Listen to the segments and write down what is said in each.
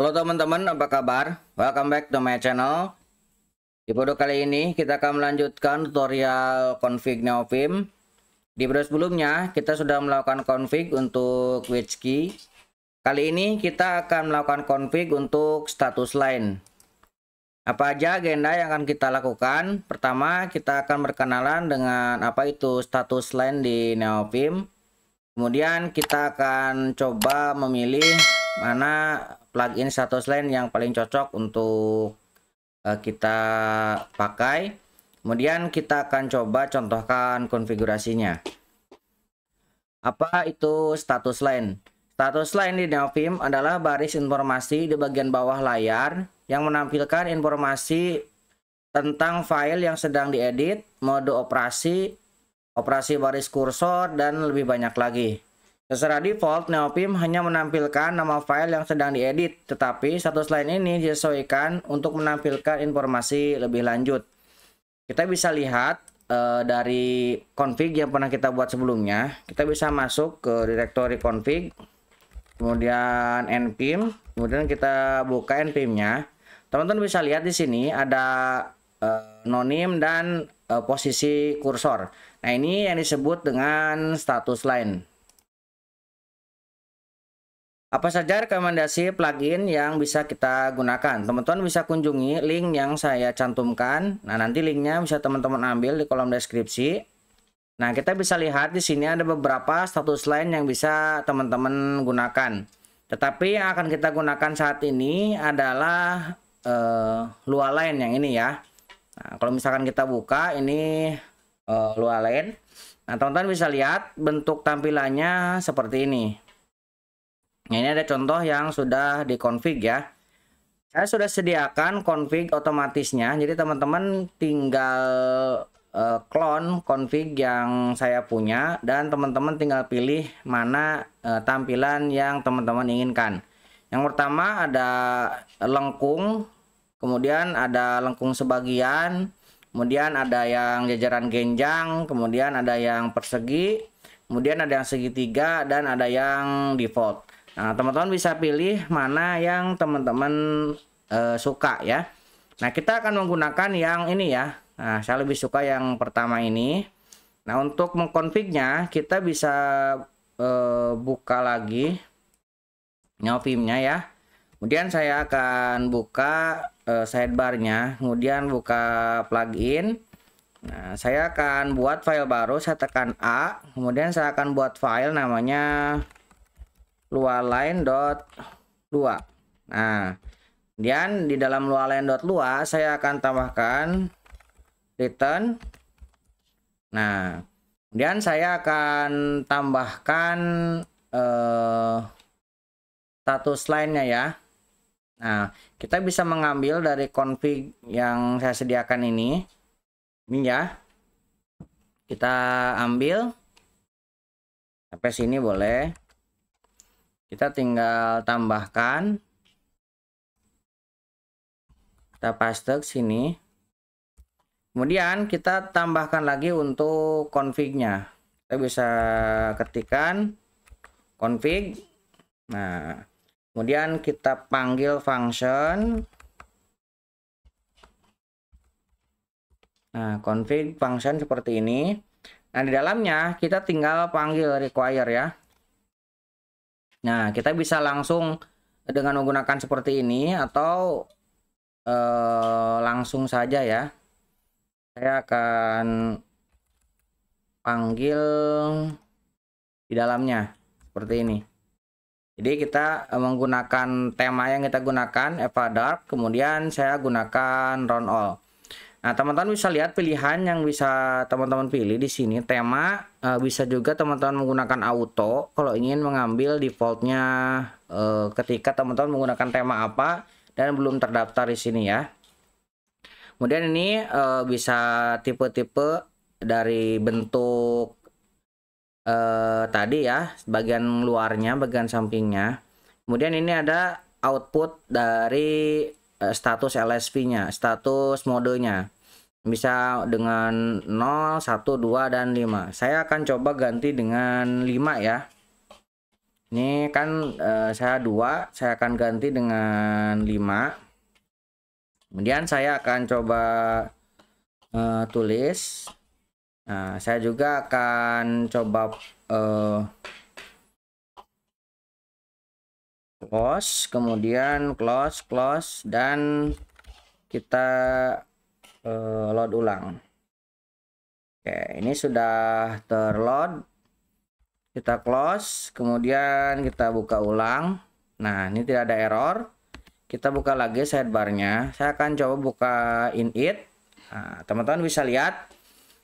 Halo teman-teman, apa kabar? Welcome back to my channel. Di video kali ini kita akan melanjutkan tutorial config Neovim. Di video sebelumnya kita sudah melakukan config untuk which key. Kali ini kita akan melakukan config untuk status line. Apa aja agenda yang akan kita lakukan? Pertama, kita akan berkenalan dengan apa itu status line di Neovim. Kemudian kita akan coba memilih mana plugin status line yang paling cocok untuk uh, kita pakai? Kemudian kita akan coba contohkan konfigurasinya. Apa itu status line status line di Neovim adalah baris informasi di bagian bawah layar yang menampilkan informasi tentang file yang sedang diedit mode operasi operasi baris kursor dan lebih banyak lagi Secara default, Neopim hanya menampilkan nama file yang sedang diedit, tetapi status line ini disesuaikan untuk menampilkan informasi lebih lanjut. Kita bisa lihat uh, dari config yang pernah kita buat sebelumnya, kita bisa masuk ke directory config, kemudian npm, kemudian kita buka npm-nya. Teman-teman bisa lihat di sini ada uh, nonim dan uh, posisi kursor. Nah, ini yang disebut dengan status line. Apa saja rekomendasi plugin yang bisa kita gunakan? Teman-teman bisa kunjungi link yang saya cantumkan. Nah, nanti linknya bisa teman-teman ambil di kolom deskripsi. Nah, kita bisa lihat di sini ada beberapa status line yang bisa teman-teman gunakan. Tetapi yang akan kita gunakan saat ini adalah uh, Lua Line yang ini ya. Nah, kalau misalkan kita buka ini uh, Lua Line. Nah, teman-teman bisa lihat bentuk tampilannya seperti ini. Nah, ini ada contoh yang sudah dikonfig ya. Saya sudah sediakan config otomatisnya. Jadi teman-teman tinggal uh, clone config yang saya punya dan teman-teman tinggal pilih mana uh, tampilan yang teman-teman inginkan. Yang pertama ada lengkung, kemudian ada lengkung sebagian, kemudian ada yang jajaran genjang, kemudian ada yang persegi, kemudian ada yang segitiga dan ada yang default. Nah, teman-teman bisa pilih mana yang teman-teman uh, suka ya. Nah, kita akan menggunakan yang ini ya. Nah, saya lebih suka yang pertama ini. Nah, untuk mengkonfignya kita bisa uh, buka lagi nyovimnya ya. Kemudian saya akan buka uh, sidebarnya, kemudian buka plugin. Nah, saya akan buat file baru, saya tekan A, kemudian saya akan buat file namanya luar lain dot lua nah kemudian di dalam luar lain dot lua saya akan tambahkan return. Nah kemudian saya akan tambahkan eh, status lainnya ya. Nah kita bisa mengambil dari config yang saya sediakan ini. Ini ya. Kita ambil. Sampai sini boleh kita tinggal tambahkan kita paste ke sini. Kemudian kita tambahkan lagi untuk config-nya. Kita bisa ketikkan config. Nah kemudian kita panggil function. Nah config function seperti ini. Nah di dalamnya kita tinggal panggil require ya Nah, kita bisa langsung dengan menggunakan seperti ini atau eh, langsung saja ya. Saya akan panggil di dalamnya seperti ini. Jadi kita menggunakan tema yang kita gunakan Eva Dark, kemudian saya gunakan Round All. Nah, teman-teman bisa lihat pilihan yang bisa teman-teman pilih di sini. Tema uh, bisa juga teman-teman menggunakan auto kalau ingin mengambil defaultnya uh, ketika teman-teman menggunakan tema apa dan belum terdaftar di sini ya. Kemudian ini uh, bisa tipe-tipe dari bentuk uh, tadi ya, bagian luarnya, bagian sampingnya. Kemudian ini ada output dari status LSP-nya, status modenya. Bisa dengan 0, 1, 2 dan 5. Saya akan coba ganti dengan 5 ya. ini kan uh, saya dua saya akan ganti dengan 5 kemudian saya akan coba uh, tulis nah saya juga akan coba uh, close kemudian close close dan kita uh, load ulang. Oke ini sudah terload. Kita close kemudian kita buka ulang. Nah ini tidak ada error. Kita buka lagi sidebarnya. Saya akan coba buka init. Nah, teman-teman bisa lihat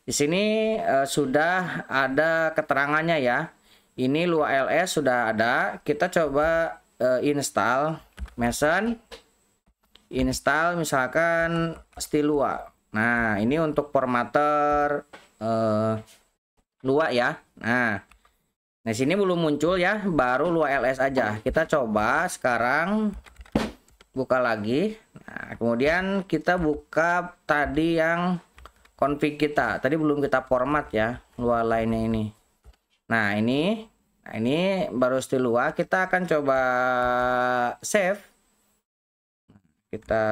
di sini uh, sudah ada keterangannya ya. Ini lua ls sudah ada. Kita coba uh, install mesin install misalkan stilua nah ini untuk formatter uh, lua ya nah Nah, sini belum muncul ya, baru Lua LS aja. Kita coba sekarang buka lagi. Nah, kemudian kita buka tadi yang config kita. Tadi belum kita format ya, Lua lainnya ini. Nah, ini nah ini baru still Lua. Kita akan coba save. Kita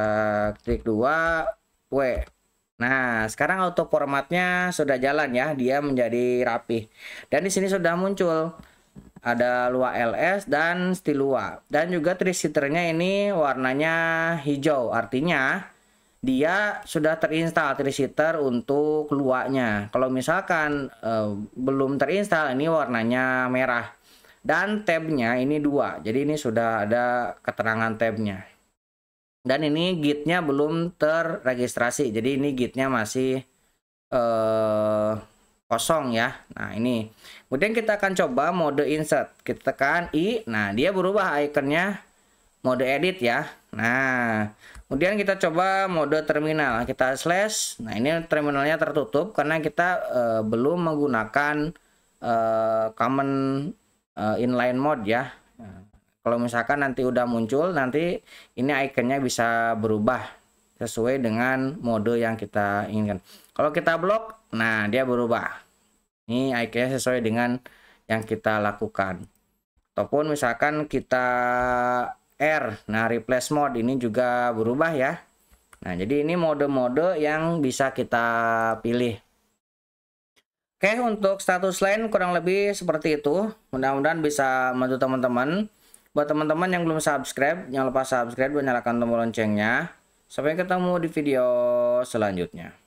klik dua W Nah, sekarang auto formatnya sudah jalan ya, dia menjadi rapi. Dan di sini sudah muncul ada Lua LS dan Stilua. Dan juga trisitternya ini warnanya hijau, artinya dia sudah terinstall trisitter untuk luanya. Kalau misalkan eh, belum terinstall ini warnanya merah. Dan tabnya ini dua, jadi ini sudah ada keterangan tabnya. Dan ini gitnya belum terregistrasi jadi ini gitnya masih eh, kosong ya. Nah ini. Kemudian kita akan coba mode insert. Kita tekan i nah dia berubah ikonnya mode edit ya. Nah kemudian kita coba mode terminal. Kita slash. Nah ini terminalnya tertutup karena kita eh, belum menggunakan eh, common eh, inline mode ya. Kalau misalkan nanti udah muncul nanti ini ikonnya bisa berubah sesuai dengan mode yang kita inginkan. Kalau kita blok nah dia berubah. Ini ikonnya sesuai dengan yang kita lakukan. Ataupun misalkan kita R. Nah replace mode ini juga berubah ya. Nah jadi ini mode-mode yang bisa kita pilih. Oke untuk status lain kurang lebih seperti itu. Mudah-mudahan bisa membantu teman-teman. Buat teman-teman yang belum subscribe, jangan lupa subscribe dan nyalakan tombol loncengnya. Sampai ketemu di video selanjutnya.